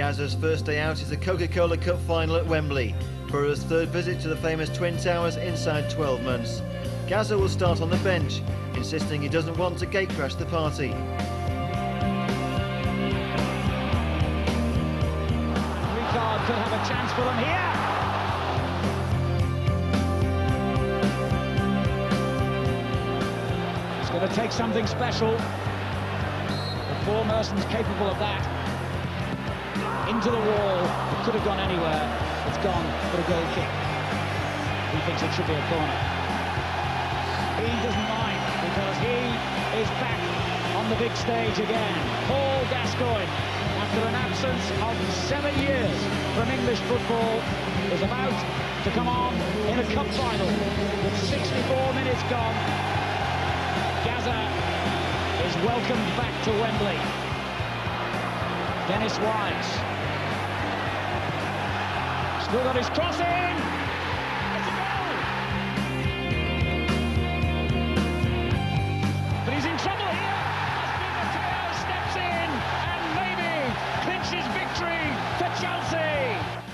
Gazza's first day out is the Coca-Cola Cup final at Wembley, Borough's third visit to the famous Twin Towers inside 12 months. Gazza will start on the bench, insisting he doesn't want to gatecrash the party. Could have a chance for them here. It's going to take something special. But Paul Merson's capable of that. Into the wall. It could have gone anywhere. It's gone for a goal kick. He thinks it should be a corner. He doesn't mind because he is back on the big stage again. Paul Gascoigne, after an absence of seven years from English football, is about to come on in a cup final with 64 minutes gone. Gazza is welcomed back to Wembley. Dennis Wise. Still got his cross in. It's a goal. But he's in trouble here. As Matteo steps in and maybe clinches victory for Chelsea.